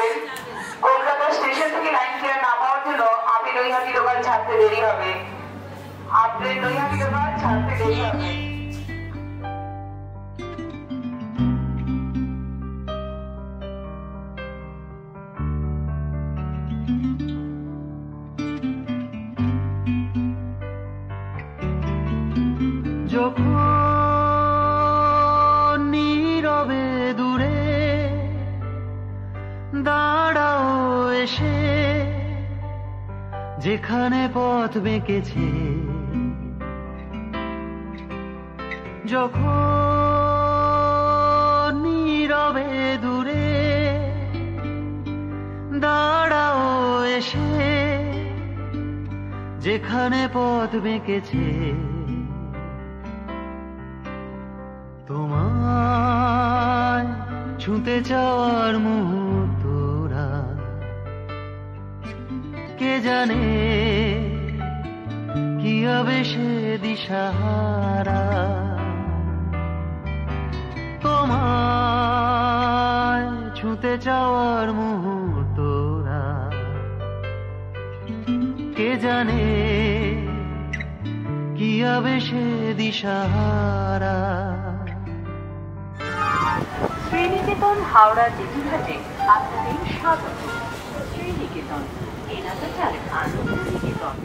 করবেন কলকাতা স্টেশন থেকে line fare না পাওয়ার জন্য আপনি নৈহাটি দোকান ছাড়তে দেরি হবে। আপনার নৈহাটি দোকান ছাড়তে দেরি হবে। যখন দাঁড়াও এসে। যেখানে পথ বেঁকেছে। যখন নীরবে দূরে দাঁড়াও এসে। যেখানে পথ বেঁকেছে। তোমার ছুঁতে চাওয়ার মুহূর্তরা কে জানে কি হবে সে দিশাহারা? তোমায় ছুঁতে চাওয়ার মুহূর্তরা কে জানে কি হবে সে দিশাহারা? শ্রীনিকেতন হাওড়া জেটিঘাটে আপনাদের স্বাগত। শ্রীনিকেতন এলাকাটার আনন্দ নিকেতন।